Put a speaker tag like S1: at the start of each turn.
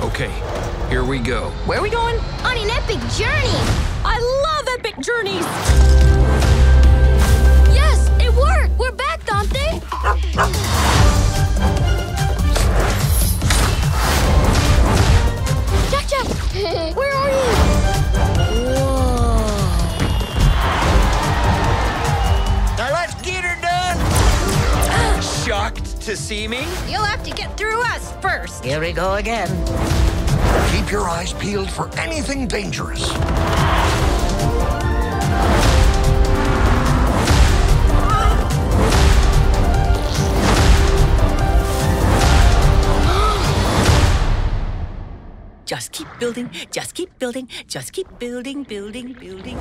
S1: Okay, here we go.
S2: Where are we going?
S3: On an epic journey!
S2: I love epic journeys!
S4: To see me?
S5: You'll have to get through us first.
S4: Here we go again.
S6: Keep your eyes peeled for anything dangerous.
S2: Just keep building, just keep building, just keep building, building, building.